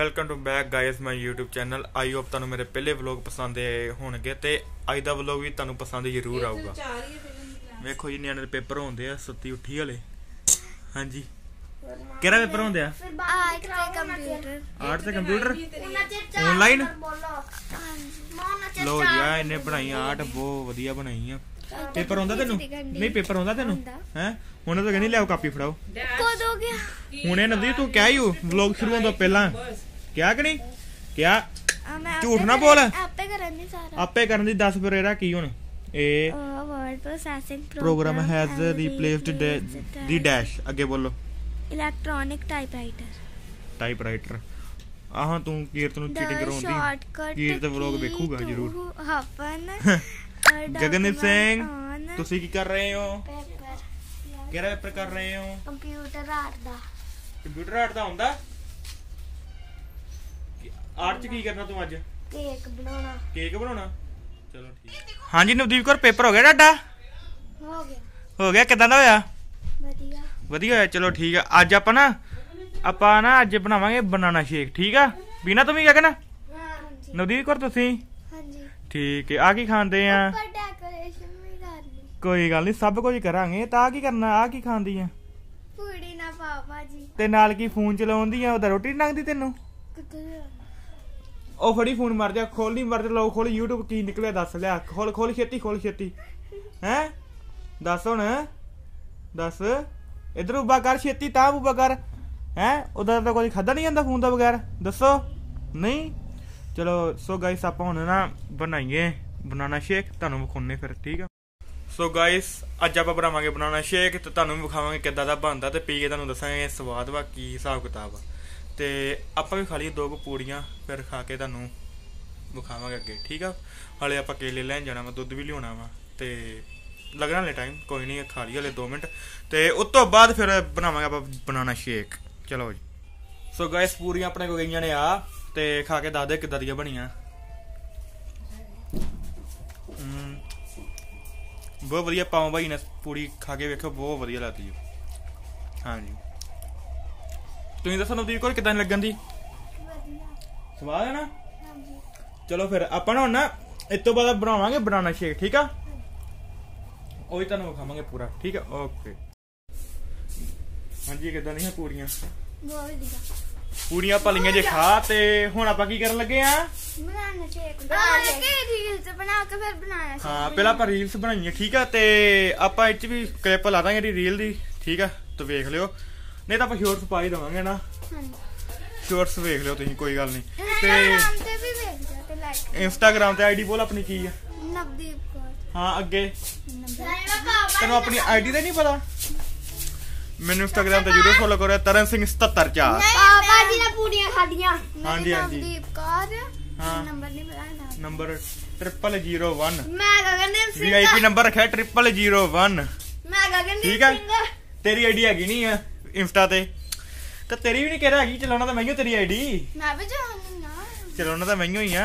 Welcome to back guys my YouTube channel. I hope ਤੁਹਾਨੂੰ ਮੇਰੇ ਪਹਿਲੇ ਵਲੌਗ ਪਸੰਦ ਆਏ ਹੋਣਗੇ ਤੇ ਅੱਜ ਦਾ ਵਲੌਗ ਵੀ ਤੁਹਾਨੂੰ ਪਸੰਦ ਜ਼ਰੂਰ ਆਊਗਾ। ਵੇਖੋ ਜੀ ਨਿਆਣੇ ਦੇ ਪੇਪਰ ਹੁੰਦੇ ਆ ਸੁੱਤੀ ਉੱਠੀ ਹਲੇ ਹਾਂਜੀ। ਕਿਹੜਾ ਪੇਪਰ ਹੁੰਦੇ ਆ? ਆਰਟ ਤੇ ਕੰਪਿਊਟਰ ਆਰਟ ਤੇ ਕੰਪਿਊਟਰ ਉਹਨਾਂ ਆਨਲਾਈਨ ਲੋ ਜੀ ਆ ਇਹਨੇ ਬਣਾਈ ਆਰਟ ਬਹੁਤ ਵਧੀਆ ਬਣਾਈ ਆ। ਪੇਪਰ ਆਉਂਦਾ ਤੈਨੂੰ? ਨਹੀਂ ਪੇਪਰ ਆਉਂਦਾ ਤੈਨੂੰ? ਹੈ? ਹੁਣ ਤਾਂ ਕਹਿੰਦੀ ਲਿਆਓ ਕਾਪੀ ਫੜਾਓ। ਕਦ ਗਿਆ? ਹੁਣੇ ਨਦੀ ਤੂੰ ਕਿਹਾ ਹੀ ਵਲੌਗ ਸ਼ੁਰੂ ਹੋਣ ਤੋਂ ਪਹਿਲਾਂ। ਕਿਹਾ ਕਿ ਨਹੀਂ? ਕਿਹਾ ਝੂਠ ਨਾ ਬੋਲ। ਆਪੇ ਕਰਨ ਦੀ ਸਾਰਾ। ਆਪੇ ਕਰਨ ਦੀ 10 ਫਿਰ ਇਹਦਾ ਕੀ ਹੁਣ? ਇਹ word processing program has replaced the dash ਅੱਗੇ ਬੋਲੋ। ਇਲੈਕਟ੍ਰੋਨਿਕ ਟਾਈਪਰਾਈਟਰ ਟਾਈਪਰਾਈਟਰ ਆਹਾਂ ਤੂੰ ਕੀਰਤ ਨੂੰ ਚੀਟਿੰਗ ਕਰਾਉਂਦੀ। ਕੀਰਤ ਵਲੌਗ ਵੇਖੂਗਾ ਜ਼ਰੂਰ। ਹਫਨ ਜਗਨਦੀਪ ਸਿੰਘ ਤੁਸੀਂ ਕੀ ਕਰ ਰਹੇ ਹੋ? ਕਿਹੜਾ ਪੇਪਰ ਕਰ ਰਹੇ ਹੋ? ਕੰਪਿਊਟਰ ਆਰਟ ਦਾ। ਕੰਪਿਊਟਰ ਆਰਟ ਦਾ ਹੁੰਦਾ? ਆਰਟ ਚ ਕੀ ਕਰਨਾ ਤੂੰ ਅੱਜ? ਕੇਕ ਬਣਾਉਣਾ। ਕੇਕ ਬਣਾਉਣਾ? ਚਲੋ ਠੀਕ। ਹਾਂਜੀ ਨਵਦੀਪ ਕੌਰ ਪੇਪਰ ਹੋ ਗਿਆ ਤੁਹਾਡਾ ਹੋ ਗਿਆ। ਹੋ ਗਿਆ ਕਿਦਾਂ ਦਾ ਹੋਇਆ? ਵਧੀਆ। ਵਧੀਆ ਹੋਇਆ ਚਲੋ ਠੀਕ ਆ। ਅੱਜ ਆਪਾਂ ਨਾ ਆਪਾਂ ਨਾ ਅੱਜ ਬਣਾਵਾਂਗੇ ਬਨਾਨਾ ਸ਼ੇਕ ਠੀਕ ਆ? ਪੀਣਾ ਤੂੰ ਵੀ ਗਗਨ ਹਾਂਜੀ। ਨਵਦੀਪ ਕੌਰ ਤੁਸੀਂ? ਹਾਂਜੀ। ਠੀਕ ਹੈ ਆ ਕੀ ਖਾਂਦੇ ਆ? ਪਰ ਡੈਕੋਰੇਸ਼ਨ ਵੀ ਕਰਨੀ। ਕੋਈ ਗੱਲ ਨਹੀਂ ਸਭ ਕੁਝ ਕਰਾਂਗੇ। ਤਾਂ ਆ ਕੀ ਕਰਨਾ ਆ ਕੀ ਖਾਂਦੀ ਆ? ਪੂੜੀ ਨਾ ਪਾਪਾ ਜੀ ਤੇ ਨਾਲ ਕੀ ਫੋਨ ਚਲਾਉਂਦੀ ਆ ਉਹਦਾ ਰੋਟੀ ਨੀ ਲੰਘਦੀ ਤੈਨੂੰ? ਕਿੱਥੇ ਉਹ ਫੜੀ ਫੋਨ ਮਰ ਜਾ ਖੋਲ ਨਹੀਂ ਮਰ ਜਾ ਲੋ ਖੋਲ YouTube ਕੀ ਨਿਕਲਿਆ ਦੱਸ ਲਿਆ। ਖੋਲ ਖੋਲ ਛੇਤੀ ਖੋਲ ਛੇਤੀ। ਹੈ? ਦੱਸ ਹੁਣ। ਦੱਸ। ਇਧਰ ਉਬਾ ਕਰ ਛੇਤੀ, ਤਾਂ ਉਬਾ ਕਰ। ਹੈ? ਉਹਦਾ ਤਾਂ ਕੋਈ ਖਾਦਾ ਨਹੀਂ ਜਾਂਦਾ ਫੋਨ ਦਾ ਬਗੈਰ। ਦੱਸੋ। ਨਹੀਂ? ਚਲੋ ਸੋ ਗਾਇਸ ਆਪਾਂ ਹੁਣ ਨਾ ਬਣਾਈਏ ਬਨਾਨਾ ਸ਼ੇਕ। ਤੁਹਾਨੂੰ ਵਿਖਾਉਣੇ ਫਿਰ, ਠੀਕ ਆ? ਸੋ ਗਾਇਸ ਅੱਜ ਆਪਾਂ ਬਣਾਵਾਂਗੇ ਬਨਾਨਾ ਸ਼ੇਕ ਤੇ ਤੁਹਾਨੂੰ ਵੀ ਵਿਖਾਵਾਂਗੇ ਕਿੱਦਾਂ ਦਾ ਬਣਦਾ ਤੇ ਪੀ ਕੇ ਤੁਹਾਨੂੰ ਦੱਸਾਂਗੇ ਸਵਾਦ ਵਾ, ਕੀ ਹਿਸਾਬ ਕਿਤਾਬ ਆ। ਤੇ ਆਪਾਂ ਵੀ ਖਾ ਲਈਏ ਦੋ ਕੁ ਪੂੜੀਆਂ, ਫਿਰ ਖਾ ਕੇ ਤੁਹਾਨੂੰ ਵਿਖਾਵਾਂਗੇ ਅੱਗੇ, ਠੀਕ ਆ? ਹਲੇ ਆਪਾਂ ਕੇਲੇ ਲੈਣ ਜਾਣਾ ਵਾ, ਦੁੱਧ ਵੀ ਲਿਆਉਣਾ ਵਾ, ਤੇ ਲੱਗਣਾ ਹਲੇ ਟਾਈਮ ਕੋਈ ਨਹੀਂ, ਖਾ ਲਈ ਹਲੇ 2 ਮਿੰਟ। ਤੇ ਉਸ ਤੋਂ ਬਾਅਦ ਫਿਰ ਬਣਾਵਾਂਗੇ ਆਪਾਂ ਬਨਾਨਾ ਸ਼ੇਕ ਚਲੋ ਜੀ। ਸੋ ਗਾਇਸ ਪੂਰੀਆਂ ਆਪਣੇ ਕੋ ਗਈਆਂ ਨੇ ਆ, ਤੇ ਖਾ ਕੇ ਦੱਸ ਦੇ ਕਿੱਦਾਂ ਦੀਆਂ ਬਣੀਆਂ। ਬਹੁਤ ਵਧੀਆ ਪਾਉ ਭਾਈ ਨੇ ਪੂਰੀ ਖਾ ਕੇ ਵੇਖੋ, ਬਹੁਤ ਵਧੀਆ ਲੱਗਦੀ ਹੈ ਹਾਂਜੀ। ਤੁਸੀਂ ਦੱਸੋ ਨਵਦੀਪ ਕੋਲ ਕਿਦਾਂ ਲੱਗਣ ਦੀ? ਸਵਾਦ ਹੈ ਨਾ? ਹਾਂਜੀ ਚਲੋ ਫਿਰ ਆਪਾਂ ਨਾ ਹੁਣ ਨਾ ਇਸ ਤੋਂ ਬਾਅਦ ਬਣਾਵਾਂਗੇ ਬਨਾਨਾ ਸ਼ੇਕ ਠੀਕ ਆ? ਉਹ ਵੀ ਤੁਹਾਨੂੰ ਵਿਖਾਵਾਂਗੇ ਪੂਰਾ ਠੀਕ ਆ? ਓਕੇ ਹਾਂਜੀ ਕਿਦਾਂ ਦੀਆਂ ਪੂਰੀਆਂ? ਬਹੁਤ ਵਧੀਆ ਪੂਰੀਆਂ ਭਲੀਆਂ ਜੇ ਖਾ ਤੇ ਹੁਣ ਆਪਾਂ ਕੀ ਕਰਨ ਲੱਗੇ ਆ? ਬਣਾਉਣਾ ਸ਼ੇਕ ਬਣਾ ਕੇ ਰੀਲਸ ਬਣਾ ਕੇ ਫਿਰ ਬਣਾਇਆ ਸੀ। ਹਾਂ ਪਹਿਲਾਂ ਆਪਾਂ ਰੀਲਸ ਬਣਾਈਆਂ ਠੀਕ ਆ? ਤੇ ਆਪਾਂ ਇਹ ਚ ਵੀ ਕਲਿੱਪ ਲਾ ਦਾਂਗੇ ਰੀਲ ਦੀ ਠੀਕ ਆ? ਤੇ ਵੇਖ ਲਿਓ। ਨਹੀਂ ਤਾਂ ਆਪਾਂ ਸ਼ੋਰਟਸ ਪਾ ਹੀ ਦਵਾਂਗੇ ਨਾ। ਹਾਂਜੀ। ਸ਼ੋਰਟਸ ਵੇਖ ਲਿਓ ਤੁਸੀਂ ਕੋਈ ਗੱਲ ਨਹੀਂ। ਤੇ ਇੰਸਟਾਗ੍ਰਾਮ ਤੇ ਵੀ ਵੇਖ ਜਾ ਤੇ ਲਾਈਕ ਇੰਸਟਾਗ੍ਰam ਤੇ ਆਈਡੀ ਬੋਲ ਆਪਣੀ ਕੀ ਆ? ਨਵਦੀਪ ਕੌਰ। ਹਾਂ ਅੱਗੇ। ਤੈਨੂੰ ਆਪਣੀ ਆਈਡੀ ਦਾ ਨਹੀਂ ਪਤਾ? ਮੈਨੂੰ ਇੰਸਟਾਗ੍ਰam ਤੇ ਜਰੂਰ ਫੋਲੋ ਕਰੋ ਤਰਨ ਸਿੰਘ 77 ਪਾਪਾ ਜੀ ਨੇ ਹਾਂਜੀ, ਹਾਂਜੀ। ਨਵਦੀਪ ਕੌਰ। ਹਾਂ। ਨੰਬਰ ਨਹੀਂ ਪਤਾ ਨਾ ਨੰਬਰ 0001 ਮੈਂ ਗਗਨਦੀਪ ਸਿੰਘ ਵੀਆਈਪੀ ਨੰਬਰ ਰੱਖਿਆ 0001 ਮੈਂ ਗਗਨਦੀਪ ਠੀਕ ਆ? ਸਿੰਘ ਤੇਰੀ ਆਈਡੀ ਹੈਗੀ ਨਹੀਂ ਆ? ਇੰਸਟਾ ਤੇ। ਤੇ ਤੇਰੀ ਵੀ ਨਹੀਂ ਕਿਹੜਾ ਹੈਗੀ ਚਲਾਉਣਾ ਤਾਂ ਮੈਨੂੰ ਤੇਰੀ ਆਈਡੀ ਮੈਂ ਵੀ ਜਾਣਦੀ ਨਾ ਚਲਾਉਣਾ ਤਾਂ ਮੈਨੂੰ ਹੀ ਆ।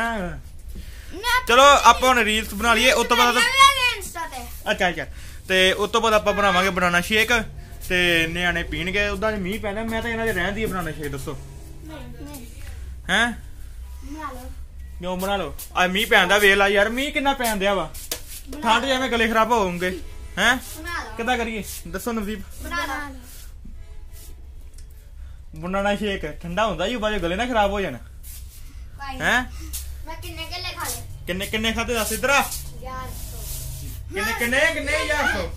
ਮੈਂ ਚਲੋ ਆਪਾਂ ਹੁਣ ਰੀਲਸ ਬਣਾ ਲਈਏ ਉਸ ਤੋਂ ਬਾਅਦ ਮੈਂ ਵੀ ਇੰਸਟਾ ਤੇ। ਅੱਛਾ ਅੱਛਾ। ਤੇ ਉਸ ਤੋਂ ਬਾਅਦ ਆਪਾਂ ਬਣਾਵਾਂਗੇ ਬਨਾਨਾ ਸ਼ੇਕ। ਤੇ ਨਿਆਣੇ ਪੀਣਗੇ ਉਦਾਂ ਜੇ ਮੀਂਹ ਪੈਣਾ ਮੈਂ ਤਾਂ ਇਹਨਾਂ ਦੇ ਰਹਿਣ ਦੀ ਬਨਾਨਾ ਸ਼ੇਕ ਦੱਸੋ। ਹੈ? ਕਿਉਂ ਬਣਾ ਲਓ? ਆ ਮੀਂਹ ਪੈਂਦਾ ਵੇਖ ਲਾ ਯਾਰ ਮੀਂਹ ਕਿੰਨਾ ਪੈਣ ਦਿਆ ਵਾ। ਠੰਡ ਜਿਵੇਂ ਗਲੇ ਖਰਾਬ ਹੋਣਗੇ ਹੈ? ਕਿੱਦਾਂ ਕਰੀਏ? ਦੱਸੋ ਨਵਦੀਪ। ਬਣਾ ਲਓ। ਬਨਾਨਾ ਸ਼ੇਕ ਠੰਡਾ ਹੁੰਦਾ ਜੀ ਬਾਜੇ ਗਲੇ ਨਾ ਖਰਾਬ ਹੋ ਜਾਣ। ਹੈ? ਮੈਂ ਕਿੰਨੇ ਕਿੱਲੇ ਖਾ ਲਏ? ਕਿੰਨੇ ਕਿੰਨੇ ਖਾਦੇ ਦੱਸ ਇਧਰ ਆ। 1100 ਕਿੰਨੇ ਕਿੰਨੇ ਕਿੰਨੇ ਯਾਰ ਸੌ।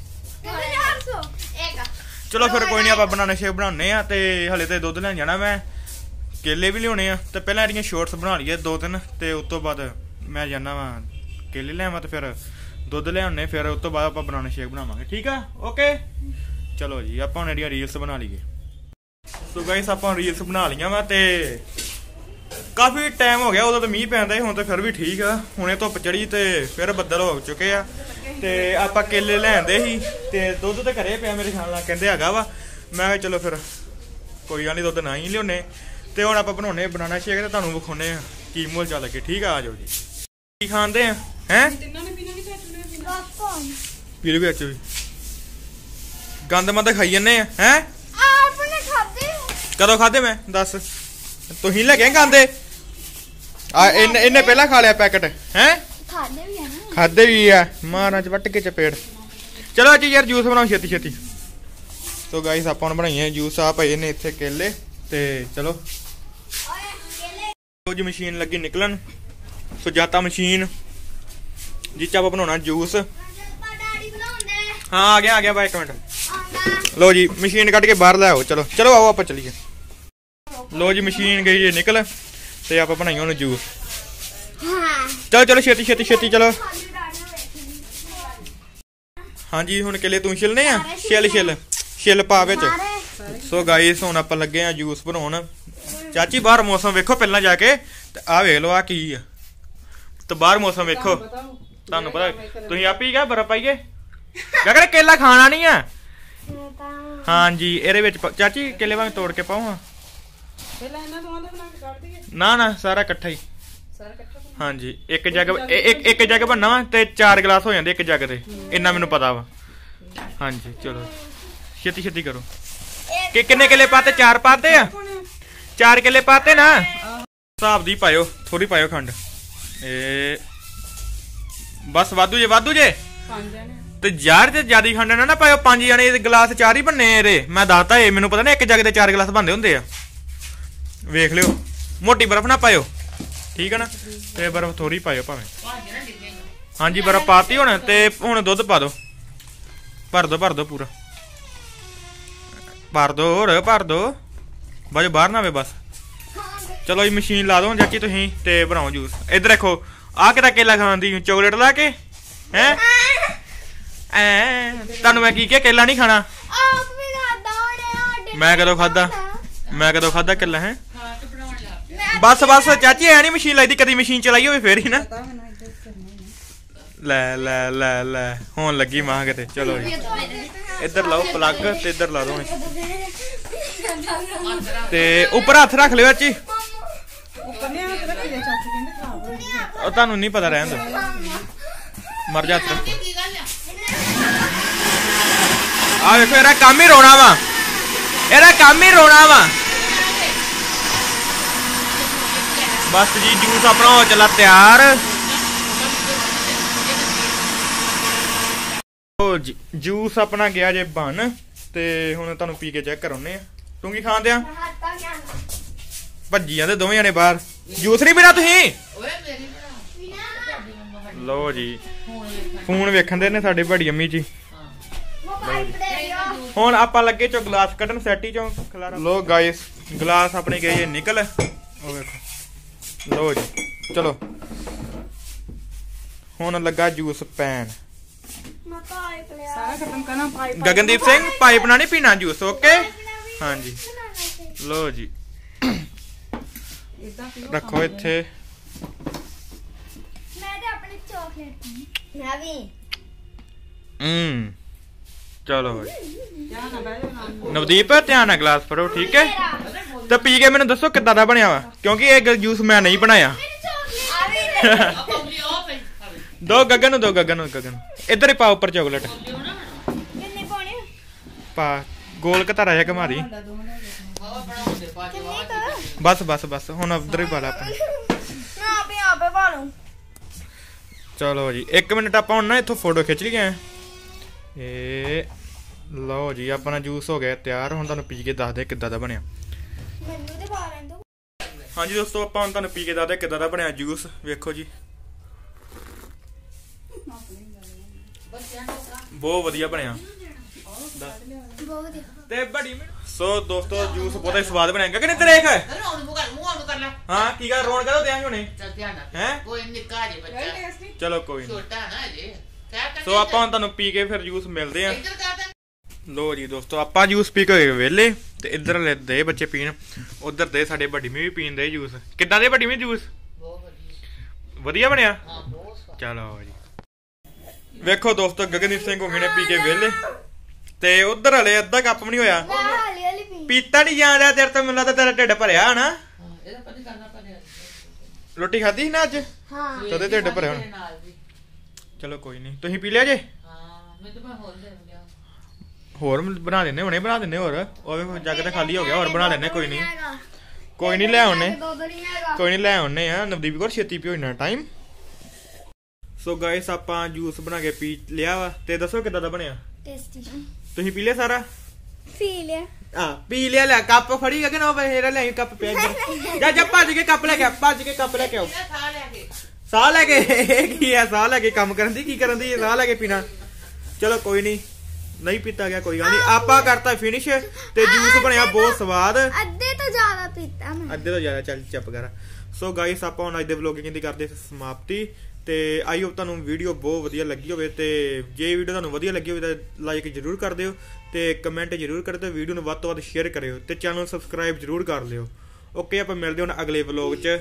1100 ਇੱਕ। ਚਲੋ ਫਿਰ ਕੋਈ ਨਹੀਂ ਆਪਾਂ ਬਨਾਨਾ ਸ਼ੇਕ ਬਣਾਉਨੇ ਆ ਤੇ ਹਲੇ ਤੇ ਦੁੱਧ ਲੈਣ ਜਾਣਾ ਮੈਂ। ਕੇਲੇ ਵੀ ਲਿਆਉਣੇ ਆ। ਤੇ ਪਹਿਲਾਂ ਇਹਦੀਆਂ ਸ਼ੋਰਟਸ ਬਣਾ ਲਈਏ ਦੋ ਤਿੰਨ ਤੇ ਉਸ ਤੋਂ ਬਾਅਦ ਮੈਂ ਜਾਣਾ ਵਾ ਕੇਲੇ ਲਿਆਵਾਂ ਤੇ ਫਿਰ ਦੁੱਧ ਲਿਆਉਣੇ ਫਿਰ ਉਸ ਤੋਂ ਬਾਅਦ ਆਪਾਂ ਬਨਾਨਾ ਸ਼ੇਕ ਬਣਾਵਾਂਗੇ। ਠੀਕ ਆ? ਓਕੇ ਚਲੋ ਜੀ ਆਪਾਂ ਹੁਣ ਇਹਦੀਆਂ ਰੀਲਸ ਬਣਾ ਲਈਏ। ਸੋ ਗਾਇਸ ਆਪਾਂ ਰੀਲਸ ਬਣਾ ਲਈਆਂ ਵਾ ਤੇ ਕਾਫੀ ਟਾਈਮ ਹੋ ਗਿਆ ਉਦੋਂ ਤਾਂ ਮੀਂਹ ਪੈਂਦਾ ਸੀ ਹੁਣ ਤਾਂ ਫਿਰ ਵੀ ਠੀਕ ਆ। ਹੁਣੇ ਧੁੱਪ ਚੜੀ ਤੇ ਫਿਰ ਬੱਦਲ ਹੋ ਚੁੱਕੇ ਆ। ਤੇ ਆਪਾਂ ਕੇਲੇ ਲੈਂਦੇ ਸੀ ਤੇ ਦੁੱਧ ਤੇ ਘਰੇ ਪਿਆ ਮੇਰੇ ਖਿਆਲ ਨਾਲ ਕਹਿੰਦੇ ਹੈਗਾ ਵਾ। ਮੈਂ ਕਿਹਾ ਚਲੋ ਫਿਰ ਕੋਈ ਗੱਲ ਨਹੀਂ ਦੁੱਧ ਨਾ ਹੀ ਲਿਆਉਣੇ ਤੇ ਹੁਣ ਆਪਾਂ ਬਣਾਉਣੇ ਬਨਾਨਾ ਸ਼ੇਕ ਤੇ ਤੁਹਾਨੂੰ ਵਿਖਾਉਣੇ ਆ ਕੀ ਮੁੱਲ ਚੱਲ ਲੱਗੇ ਠੀਕ ਆ ਆ ਜਾਓ ਜੀ। ਕੀ ਖਾਂਦੇ ਆ? ਹੈ? popcorn ਪੀ ਲਓ ਵਿੱਚ ਵੀ। ਗੰਦ ਮੰਦ ਖਾਈ ਜੰਨੇ ਆ ਹੈ? ਕਦੋਂ ਖਾਦੇ ਮੈਂ? ਦੱਸ। ਤੁਸੀਂ ਲੈ ਕੇ ਖਾਂਦੇ? ਆ ਇਹਨੇ ਇਹਨੇ ਪਹਿਲਾਂ ਖਾ ਲਿਆ ਪੈਕਟ। ਹੈ? ਖਾਦੇ ਵੀ ਆ ਨਾ। ਖਾਦੇ ਵੀ ਆ। ਮਾਰਾਂ ਚ ਵੱਟ ਕੇ ਚਪੇੜ। ਚਲੋ ਅੱਜ ਯਾਰ ਜੂਸ ਬਣਾਓ ਛੇਤੀ ਛੇਤੀ। ਸੋ ਗਾਇਸ ਆਪਾਂ ਹੁਣ ਬਣਾਈਏ ਜੂਸ। ਆ ਪਏ ਨੇ ਇੱਥੇ ਕੇਲੇ ਤੇ ਚਲੋ। ਓਏ ਕੇਲੇ ਕੁਝ ਮਸ਼ੀਨ ਲੱਗੀ ਨਿਕਲਣ। ਸੁਜਾਤਾ ਮਸ਼ੀਨ। ਜਿੱਚ ਆਪਾਂ ਬਣਾਉਣਾ ਜੂਸ। ਹਾਂ ਆ ਗਿਆ ਆ ਗਿਆ ਬਾਈ ਇੱਕ ਮਿੰਟ। ਲੋ ਜੀ ਮਸ਼ੀਨ ਕੱਢ ਕੇ ਬਾਹਰ ਲੈ ਆਓ। ਚਲੋ ਚਲੋ ਆਓ ਆਪਾਂ ਚੱਲੀਏ। ਲੋ ਜੀ ਮਸ਼ੀਨ ਗਈ ਜੇ ਨਿਕਲ। ਤੇ ਆਪਾਂ ਬਣਾਈਏ ਉਹਨੂੰ ਜੂਸ। ਹਾਂ। ਚਲੋ ਚਲੋ ਛੇਤੀ ਛੇਤੀ ਛੇਤੀ ਚਲੋ। ਹਾਂਜੀ ਹੁਣ ਕਿਲੇ ਤੂੰ ਛਿਲਨੇ ਆ? ਛਿਲ ਛਿਲ। ਛਿਲ। ਪਾ ਵਿੱਚ। ਸੋ ਗਾਈਸ ਹੁਣ ਆਪਾਂ ਲੱਗੇ ਆ ਜੂਸ ਬਣਾਉਣ। ਚਾਚੀ ਬਾਹਰ ਮੌਸਮ ਵੇਖੋ ਪਹਿਲਾਂ ਜਾ ਕੇ। ਤੇ ਆਹ ਵੇਖ ਲਓ ਆ ਕੀ ਆ। ਤੇ ਬਾਹਰ ਮੌਸਮ ਵੇਖੋ। ਤੁਹਾਨੂੰ ਪਤਾ ਤੁਸੀਂ ਆਪ ਹੀ ਕਿਹਾ ਬਰਫ ਪਾਈਏ? ਗਗਨ ਕੇਲਾ ਖਾਣਾ ਨਹੀਂ ਆ? ਹਾਂਜੀ ਇਹਦੇ ਵਿੱਚ ਚਾਚੀ ਕੇਲੇ ਵਾਂਗ ਤੋੜ ਕੇ ਪਾਉਂ ਪਹਿਲਾਂ ਇਹਨਾਂ ਦੋਵਾਂ ਦਾ ਬਣਾ ਕੇ ਕੱਢ ਦਈਏ। ਨਾ ਨਾ ਸਾਰਾ ਇਕੱਠਾ ਹੀ। ਸਾਰਾ ਇਕੱਠਾ ਹਾਂਜੀ ਇੱਕ ਜੱਗ ਇੱਕ ਇੱਕ ਜੱਗ ਬਣਨਾ ਵਾ ਤੇ ਚਾਰ ਗਲਾਸ ਹੋ ਜਾਂਦੇ ਇੱਕ ਜੱਗ ਦੇ। ਇੰਨਾ ਮੈਨੂੰ ਪਤਾ ਵਾ। ਹਾਂਜੀ ਚਲੋ। ਛੇਤੀ ਛੇਤੀ ਕਰੋ। ਕਿ ਕਿੰਨੇ ਕਿੱਲੇ ਪਾਤੇ? ਚਾਰ ਪਾਤੇ ਆ? ਚਾਰ ਕਿੱਲੇ ਪਾਤੇ ਨਾ? ਹਿਸਾਬ ਦੀ ਪਾਇਓ ਥੋੜੀ ਪਾਇਓ ਖੰਡ। ਇਹ ਬਸ ਵਾਧੂ ਜੇ ਵਾਧੂ ਜੇ। ਪੰਜ ਜਣੇ। ਤੇ ਯਾਰ ਤੇ ਜਿਆਦੀ ਖੰਡ ਨਾ ਨਾ ਪਾਇਓ ਪੰਜ ਜਣੇ ਇਹ ਗਲਾਸ ਚਾਰ ਹੀ ਬੰਨੇ ਇਹਦੇ। ਮੈਂ ਦੱਸਤਾ ਇਹ ਮੈਨੂੰ ਪਤਾ ਨਹੀਂ ਇੱਕ ਜੱਗ ਦੇ ਚਾਰ ਗਲਾਸ ਬੰਦੇ ਹੁੰਦੇ ਆ। ਵੇਖ ਲਿਓ। ਮੋਟੀ ਬਰਫ਼ ਨਾ ਪਾਇਓ। ਠੀਕ ਹੈ ਨਾ? ਤੇ ਬਰਫ਼ ਥੋੜੀ ਪਾਇਓ ਭਾਵੇਂ। ਹਾਂਜੀ ਬਰਫ਼ ਪਾਤੀ ਹੁਣ ਤੇ ਹੁਣ ਦੁੱਧ ਪਾ ਦਿਓ। ਭਰ ਦਿਓ ਭਰ ਦਿਓ ਪੂਰਾ। ਭਰ ਦਿਓ ਹੋਰ ਭਰ ਦਿਓ। ਬਾਜੋ ਬਾਹਰ ਨਾ ਆਵੇ ਬਸ। ਚਲੋ ਜੀ ਮਸ਼ੀਨ ਲਾ ਦਿਓ ਚਾਚੀ ਤੁਸੀਂ ਤੇ ਬਣਾਓ ਜੂਸ। ਇੱਧਰ ਦੇਖੋ ਆਹ ਕਿਹਦਾ ਕੇਲਾ ਖਾਂਦੀ ਚਾਕਲੇਟ ਲਾ ਕੇ? ਹੈ? ਐ ਤੁਹਾਨੂੰ ਮੈਂ ਕੀ ਕਿਹਾ ਕੇਲਾ ਨਹੀਂ ਖਾਣਾ? ਆਪ ਵੀ ਖਾਦਾ ਮੈਂ ਕਦੋਂ ਖਾਦਾ ਮੈਂ ਕਦੋਂ ਖਾਦਾ ਕੇਲਾ ਹੈ ਹਾਂ ਤੇ ਬਣਾਉਣ ਲੱਗ ਪਿਆ ਬਸ ਬਸ ਚਾਚੀ ਐ ਨਹੀਂ ਮਸ਼ੀਨ ਲਾਈਦੀ ਕਦੀ ਮਸ਼ੀਨ ਚਲਾਈ ਹੋਵੇ ਫੇਰ ਹੀ ਨਾ। ਤਾਂ ਮੈਨੂੰ ਇੱਧਰ ਕਰਨਾ ਹੀ ਲੈ ਲੈ ਲੈ ਲੈ ਹੋਣ ਲੱਗੀ ਮਾਂ ਕਿਤੇ ਚਲੋ ਜੀ। ਇੱਧਰ ਲਾਓ ਪਲੱਗ ਤੇ ਇੱਧਰ ਲਾ ਦੋ ਤੇ ਉੱਪਰ ਹੱਥ ਰੱਖ ਲਿਓ ਚਾਚੀ। ਉੱਪਰ ਨੇ ਹੱਥ ਰੱਖਿਆ ਚਾਚੀ ਕਹਿੰਦੇ ਖਰਾਬ ਹੋ ਗਈ ਉਹ ਤੁਹਾਨੂੰ ਨਹੀਂ ਪਤਾ ਰਹਿਣ ਦੋ। ਮਰ ਜਾ ਰੱਖੋ। ਆ ਵੇਖੋ ਇਹਦਾ ਕੰਮ ਹੀ ਰੋਣਾ ਵਾ। ਇਹਦਾ ਕੰਮ ਹੀ ਰੋਣਾ ਵਾ। ਬਸ ਜੀ ਜੂਸ ਆਪਣਾ ਹੋ ਚੱਲਾ ਤਿਆਰ। ਉਹ ਜੀ, ਜੂਸ ਆਪਣਾ ਗਿਆ ਜੇ ਬਣ ਤੇ ਹੁਣ ਤੁਹਾਨੂੰ ਪੀ ਕੇ ਚੈੱਕ ਕਰਾਉਨੇ ਆ। ਤੂੰ ਕੀ ਖਾਂਦੇ ਆ ਭੱਜੀ ਜਾਂਦੇ ਦੋਵੇਂ ਜਣੇ ਬਾਹਰ। ਜੂਸ ਨਹੀਂ ਪੀਣਾ ਤੁਸੀਂ? ਓਏ ਮੇਰੀ ਬਣਾ ਲਓ ਜੀ ਫੋਨ ਵੇਖਣ ਦੇ ਨੇ ਸਾਡੇ ਬੜੀ ਅੰਮੀ ਜੀ। ਹੁਣ ਆਪਾਂ ਲੱਗੇ ਚੋ ਗਲਾਸ ਕੱਢਣ ਸੈਟੀ ਚੋਂ। ਖਲਾਰਾ ਲੋ ਗਾਇਸ ਗਲਾਸ ਆਪਣੇ ਗਏ ਨਿਕਲ। ਉਹ ਵੇਖੋ। ਲੋ ਜੀ ਚਲੋ। ਹੁਣ ਲੱਗਾ ਜੂਸ ਪੈਣ। ਮੈਂ ਪਾਈਪ ਲਿਆ। ਸਾਰਾ ਖਤਮ ਕਰਨਾ ਪਾਈਪ ਗਗਨਦੀਪ ਸਿੰਘ ਪਾਈਪ ਨਾਲ ਨਹੀਂ ਪੀਣਾ ਜੂਸ ਓਕੇ ਹਾਂਜੀ। ਲੋ ਜੀ। ਇਦਾਂ ਪੀਓ ਰੱਖੋ ਇੱਥੇ। ਮੈਂ ਤੇ ਆਪਣੀ ਚਾਕਲੇਟ ਮੈਂ ਵੀ। ਹੂੰ। ਚਲੋ ਜੀ। ਜਾਂ ਨਾ ਬਹਿ ਨਾਲ। ਨਵਦੀਪ ਧਿਆਨ ਨਾਲ ਗਲਾਸ ਫੜੋ ਠੀਕ ਹੈ? ਤੇ ਪੀ ਕੇ ਮੈਨੂੰ ਦੱਸੋ ਕਿੱਦਾਂ ਦਾ ਬਣਿਆ ਵਾ? ਕਿਉਂਕਿ ਇਹ ਜੂਸ ਮੈਂ ਨਹੀਂ ਬਣਾਇਆ। ਦੋ ਗਗਨ ਨੂੰ ਦੋ ਗਗਨ ਨੂੰ ਗਗਨ। ਇੱਧਰ ਹੀ ਪਾ ਉੱਪਰ ਚਾਕਲੇਟ ਕਿੰਨੇ ਪਾਉਣੇ ਪਾ। ਗੋਲ ਘਤਾਰਾ ਜਿਹਾ ਘਮਾ ਦੀ ਬਸ ਬਸ ਬਸ। ਹੁਣ ਉਧਰ ਹੀ ਪਾ ਲਾ ਆਪਾਂ ਮੈਂ ਆਪੇ ਆਪੇ ਪਾ ਲੂੰ ਚਲੋ ਜੀ 1 ਮਿੰਟ ਆਪਾਂ ਹੁਣ ਨਾ ਇੱਥੋਂ ਫੋਟੋ ਖਿੱਚ ਲਈਏ। ਇਹ ਲਓ ਜੀ, ਆਪਣਾ ਜੂਸ ਹੋ ਗਿਆ ਤਿਆਰ। ਹੁਣ ਤੁਹਾਨੂੰ ਪੀ ਕੇ ਦੱਸਦੇ ਕਿੱਦਾਂ ਦਾ ਬਣਿਆ। ਮੈਨੂੰ ਤੇ ਪਾ ਲੈਣ ਦੋ। ਹਾਂਜੀ ਦੋਸਤੋ ਆਪਾਂ ਹੁਣ ਤੁਹਾਨੂੰ ਪੀ ਕੇ ਦੱਸਦੇ ਕਿੱਦਾਂ ਦਾ ਬਣਿਆ ਜੂਸ। ਵੇਖੋ ਜੀ। ਬਹੁਤ ਵਧੀਆ ਬਣਿਆ। ਬਹੁਤ ਵਧੀਆ। ਤੇ ਬੜੀ ਸੋ ਦੋਸਤੋ ਜੂਸ ਬਹੁਤ ਹੀ ਸਵਾਦ ਬਣਿਆ। ਕਿ ਨਹੀਂ ਦੇਖ ਰੋਣ ਨੂੰ ਕਰ ਮੂੰਹ ਨੂੰ ਕਰ ਲੈ। ਹਾਂ ਕੀ ਗੱਲ ਰੋਣ ਕਦੋਂ ਦਿਆਂ ਹੁਣੇ? ਚੱਲ ਧਿਆਨ ਨਾਲ। ਹੈਂ? ਕੋਈ ਨਿੱਕਾ ਜੇ ਬੱਚਾ। ਟੇਸਟੀ ਚਲੋ ਕੋਈ ਨਹੀਂ ਛੋਟਾ ਨਾ ਜੇ ਕਹਿ ਕਰ ਸੋ ਆਪਾਂ ਹੁਣ ਤੁਹਾਨੂੰ ਪੀ ਕੇ ਫਿਰ ਜੂਸ ਮਿਲਦੇ ਆ ਇੱਧਰ ਕਰ ਲੋ ਜੀ ਦੋਸਤੋ ਆਪਾਂ ਜੂਸ ਪੀ ਕੇ ਵਿਹਲੇ ਤੇ ਇੱਧਰ ਲੈ ਦੇ ਬੱਚੇ ਪੀਣ। ਉਧਰ ਦੇ ਸਾਡੇ ਵੱਡੀ ਮੀ ਵੀ ਪੀਣ ਦੇ ਜੂਸ ਕਿੱਦਾਂ ਦੇ ਵੱਡੀ ਮੀ ਜੂਸ ਬਹੁਤ ਵਧੀਆ। ਵਧੀਆ ਬਣਿਆ? ਹਾਂ ਬਹੁਤ ਸਵਾਦ। ਚਲੋ ਜੀ। ਵੇਖੋ ਦੋਸਤੋ ਗਗਨਦੀਪ ਸਿੰਘ ਹੋਗੇ ਨੇ ਪੀ ਕੇ ਵਿਹਲੇ। ਤੇ ਉਧਰ ਹਲੇ ਅੱਧਾ ਕੱਪ ਵੀ ਨਹੀਂ ਹੋਇਆ। ਪੀਤਾ। ਨਹੀਂ ਜਾਂਦਾ ਤੇਰੇ ਤੋਂ ਮੈਨੂੰ ਲੱਗਦਾ ਤੇਰਾ ਢਿੱਡ ਭਰਿਆ ਹਨਾ ਹਾਂ ਇਹਦਾ ਪਤਾ ਕਰਨਾ ਪੈਣਾ ਰੋਟੀ ਖਾਧੀ ਸੀ ਨਾ ਅੱਜ? ਹਾਂ। ਤਦੇ ਢਿੱਡ ਭਰਿਆ ਹੁਣ। ਚਲੋ ਕੋਈ ਨਹੀਂ ਤੁਸੀਂ ਪੀ ਲਿਆ ਜੇ? ਹਾਂ ਮੈਂ ਤਾਂ ਹੋਰ ਹੋਰ ਬਣਾ ਦਿੰਨੇ ਹੁਣੇ ਬਣਾ ਦਿੰਨੇ ਹੋਰ? ਉਹ ਜੱਗ ਤਾਂ ਖਾਲੀ ਹੋ ਗਿਆ ਹੋਰ ਬਣਾ ਦਿੰਨੇ ਕੋਈ ਨਹੀਂ। ਕੋਈ ਨਹੀਂ ਲੈ ਹੈਗਾ। ਕੋਈ ਨਹੀਂ ਲੈ ਆਉਨੇ ਆ। ਨਵਦੀਪ ਕੋਲ ਛੇਤੀ ਪਿਓ ਇੰਨਾ ਟਾਈਮ ਸੋ ਗਾਇਸ ਆਪਾਂ ਜੂਸ ਬਣਾ ਕੇ ਪੀ ਲਿਆ ਵਾ। ਤੇ ਦੱਸੋ ਕਿਦਾਂ ਦਾ ਬਣਿਆ? ਟੇਸਟੀ ਤੁਸੀਂ ਪੀ ਲਿਆ ਸਾਰਾ? ਪੀ ਲਿਆ। ਆ ਪੀ ਲਿਆ ਲੈ ਕੱਪ ਫੜੀ ਅਗੇ ਨਾ? ਬਹਿਰਾ ਲੈ ਕੱਪ ਪਿਆ। ਜਾ ਜਾ ਭੱਜ ਕੇ ਕੱਪ ਲੈ ਕੇ ਭੱਜ ਕੇ ਕੱਪ ਲੈ ਕੇ ਆਓ। ਸਾਹ ਲੈ ਕੇ। ਕੀ ਆ? ਸਾਹ ਲੈ ਕੇ ਕੰਮ ਕਰਨ ਦੀ? ਕੀ ਕਰਨ ਦੀ? ਸਾਹ ਲੈ ਕੇ ਪੀਣਾ। ਚਲੋ ਕੋਈ ਨਹੀਂ। ਨਹੀਂ ਪੀਤਾ ਗਿਆ ਕੋਈ ਗੱਲ ਨਹੀਂ। ਆਪਾਂ ਕਰਤਾ ਫਿਨਿਸ਼ ਤੇ ਜੂਸ ਬਣਿਆ ਬਹੁਤ ਸਵਾਦ। ਅੱਧੇ ਤੋਂ ਜ਼ਿਆਦਾ ਪੀਤਾ ਮੈਂ। ਅੱਧੇ ਤੋਂ ਜ਼ਿਆਦਾ ਚੱਲ ਚੱਪ ਕਰ। ਸੋ ਗਾਇਸ ਆਪਾਂ ਹੁਣ ਅੱਜ ਦੇ ਵਲੋਗਿੰਗ ਦੀ ਕਰਦੇ ਸਮਾਪਤੀ। ਤੇ ਆਈ ਹੋਪ ਤੁਹਾਨੂੰ ਵੀਡੀਓ ਬਹੁਤ ਵਧੀਆ ਲੱਗੀ ਹੋਵੇ ਤੇ ਜੇ ਵੀਡੀਓ ਤੁਹਾਨੂੰ ਵਧੀਆ ਲੱਗੀ ਹੋਵੇ ਤਾਂ ਲਾਈਕ ਜਰੂਰ ਕਰ ਦਿਓ ਤੇ ਕਮੈਂਟ ਜਰੂਰ ਕਰ ਦਿਓ ਵੀਡੀਓ ਨੂੰ ਵੱਧ ਤੋਂ ਵੱਧ ਸ਼ੇਅਰ ਕਰਿਓ ਤੇ ਚੈਨਲ ਸਬਸਕ੍ਰਾਈਬ ਜਰੂਰ ਕਰ ਲਿਓ। ਓਕੇ ਆਪਾਂ ਮਿਲਦੇ ਹਾਂ ਹੁਣ ਅਗਲੇ ਵਲੋਗ 'ਚ।